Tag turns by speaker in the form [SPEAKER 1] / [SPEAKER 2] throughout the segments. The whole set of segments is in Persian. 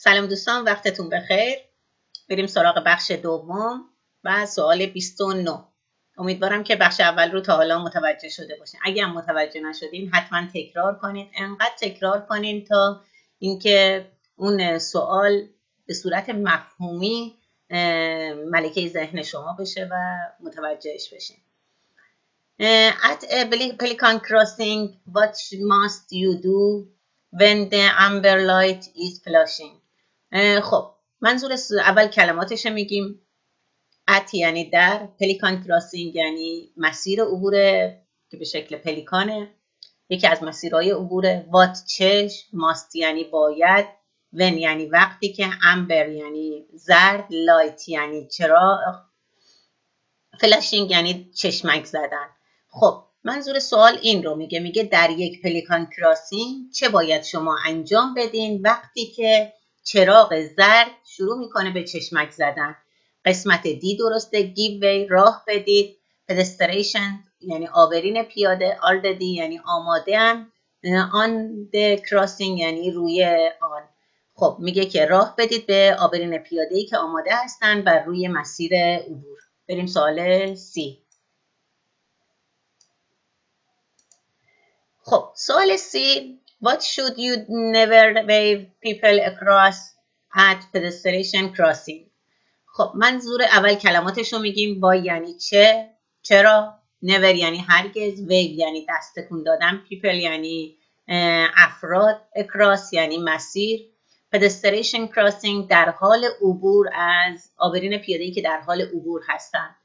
[SPEAKER 1] سلام دوستان وقتتون بخیر. بریم سراغ بخش دوم و سوال 29 امیدوارم که بخش اول رو تا حالا متوجه شده باشین. اگه هم متوجه نشدین حتما تکرار کنید انقدر تکرار کنین تا اینکه اون سوال به صورت مفهومی ملکه ذهن شما بشه و متوجهش بشین. at a pelican crossing what must you do when the amber light is flashing? خب منظور اول کلماتش میگیم. at یعنی در pelican crossing یعنی مسیر عبور که به شکل پلیکانه. یکی از مسیرهای عبور what چه must یعنی باید when یعنی وقتی که amber یعنی زرد light یعنی چراغ flashing یعنی چشمک زدن. خب منظور سوال این رو میگه. میگه در یک pelican crossing چه باید شما انجام بدین وقتی که چراغ زرد شروع می‌کنه به چشمک زدن. قسمت D درسته give way راه بدید. pedestrian یعنی عابرین پیاده already یعنی آماده on on crossing یعنی روی آن. خب میگه که راه بدید به عابرین پیاده ای که آماده هستن بر روی مسیر عبور. بریم سوال سی خب سوال سی What should you never wave people across at pedestrian crossing? خب منظور اول کلماتش رو میگیم با یعنی چه چرا؟ Never یعنی هرگز. Wave یعنی دست تکون دادن. People یعنی افراد. Across یعنی مسیر. Pedestrian crossing در حال عبور از آبرین پیاده که در حال عبور هستن.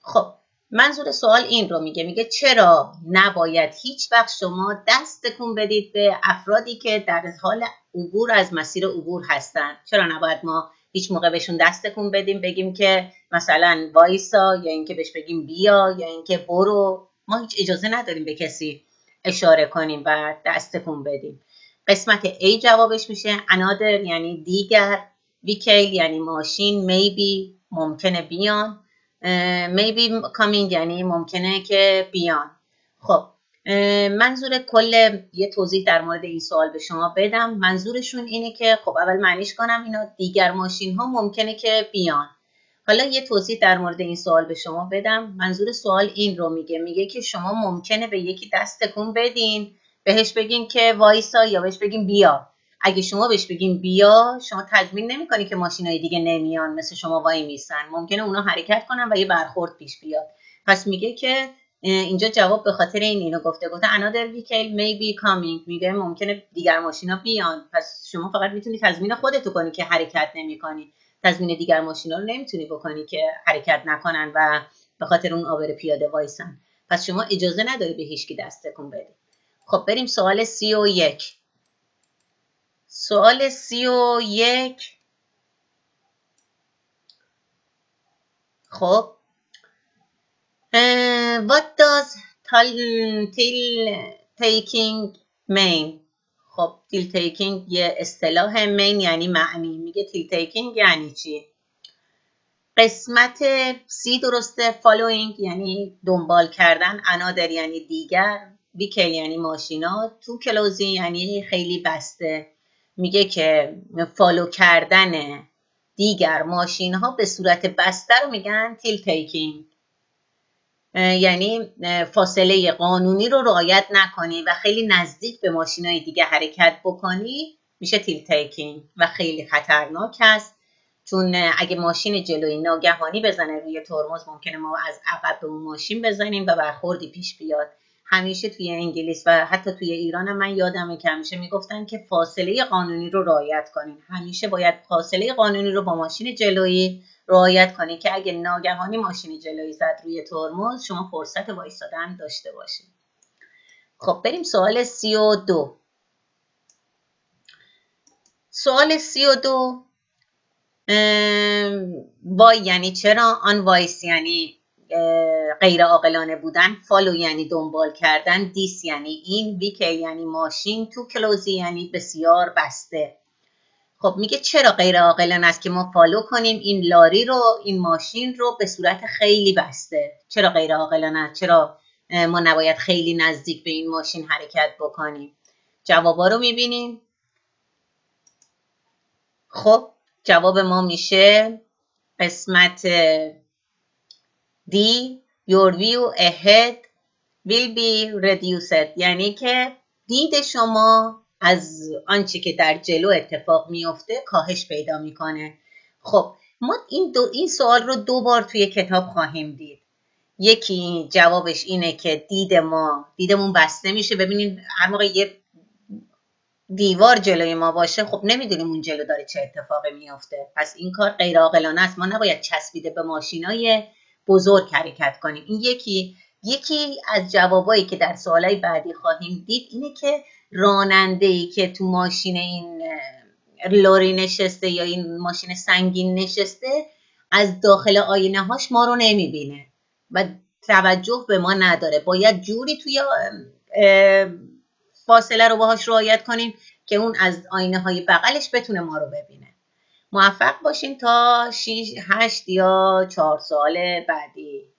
[SPEAKER 1] خب منظور سوال این رو میگه میگه چرا نباید هیچ وقت شما دست تکون بدید به افرادی که در حال عبور از مسیر عبور هستن؟ چرا نباید ما هیچ موقع بهشون دست تکون بدیم بگیم که مثلا وایسا یا اینکه بهش بگیم بیا یا اینکه برو؟ ما هیچ اجازه نداریم به کسی اشاره کنیم و دست تکون بدیم. قسمت A جوابش میشه. انادر یعنی دیگر. ویکیل یعنی ماشین. میبی ممکنه بیان. Maybe coming یعنی ممکنه که بیان. خب منظور کل یه توضیح در مورد این سوال به شما بدم. منظورشون اینه که خب اول معنیش کنم اینا دیگر ماشین ها ممکنه که بیان. حالا یه توضیح در مورد این سوال به شما بدم. منظور سوال این رو میگه. میگه که شما ممکنه به یکی دست تکون بدین بهش بگین که وایسا یا بهش بگین بیا. اگه شما بهش بگین بیا شما تضمین نمی‌کنی که های دیگه نمیان مثل شما وای میسن. ممکنه اونا حرکت کنن و یه برخورد پیش بیاد. پس میگه که اینجا جواب به خاطر این اینو گفته. گفته another vehicle may be coming. میگه ممکنه دیگر ماشینا بیان. پس شما فقط می‌تونی تضمین خودتو کنی که حرکت نمی‌کنی. تضمین دیگر ماشینا رو نمی‌تونی بکنی که حرکت نکنن و به خاطر اون آبر پیاده وایسن. پس شما اجازه نداری به هیچکی دست تکون بدی. خب بریم سوال سی و یک. سوال سی و یک. خب. what does till taking mean? خب till taking یه اصطلاح مین یعنی معنی. میگه till taking یعنی چی؟ قسمت سی درسته following یعنی دنبال کردن انادر یعنی دیگر ویکل یعنی ماشینات تو کلوزی یعنی خیلی بسته. میگه که فالو کردن دیگر ماشین ها به صورت بسته رو میگن تیل تیکینگ یعنی فاصله قانونی رو رعایت نکنی و خیلی نزدیک به ماشین های دیگه حرکت بکنی میشه تیل تیکینگ و خیلی خطرناک هست چون اگه ماشین جلوی ناگهانی بزنه روی ترمز ممکنه ما از عقب به اون ماشین بزنیم و برخوردی پیش بیاد. همیشه توی انگلیس و حتی توی ایران من یادمه که همیشه می‌گفتن که فاصله قانونی رو رعایت کنین. همیشه باید فاصله قانونی رو با ماشین جلویی رعایت کنید که اگه ناگهانی ماشین جلویی زد روی ترمز شما فرصت وایستادن داشته باشید خب بریم سوال سی و دو. سوال سی و دو why یعنی چرا؟ unwise یعنی غیر عاقلانه بودن follow یعنی دنبال کردن this یعنی این vehicle یعنی ماشین too closely یعنی بسیار بسته. خب میگه چرا غیر عاقلانه است که ما follow کنیم؟ این lorry رو این ماشین رو به صورت خیلی بسته. چرا غیر عاقلانه چرا ما نباید خیلی نزدیک به این ماشین حرکت بکنیم؟ جوابا رو می‌بینیم؟ خب جواب ما میشه قسمت D your view ahead will be reduced. یعنی که دید شما از آنچه که در جلو اتفاق میفته کاهش پیدا می‌کنه. خب ما این, دو این سوال رو دو بار توی کتاب خواهیم دید. یکی جوابش اینه که دید ما دیدمون بسته میشه. ببینید هر موقع یه دیوار جلوی ما باشه خب نمی‌دونیم اون جلو داره چه اتفاقی میافته. پس این کار غیر است. ما نباید چسبیده به ماشینای بزرگ حرکت کنیم. این یکی یکی از جوابایی که در سوالای بعدی خواهیم دید اینه که راننده ای که تو ماشین این لوری نشسته یا این ماشین سنگین نشسته از داخل آینه هاش ما رو نمی‌بینه و توجه به ما نداره. باید جوری توی فاصله رو باهاش رعایت کنیم که اون از آینه های بغلش بتونه ما رو ببینه. موفق باشین تا 6 8 یا 4 سال بعدی.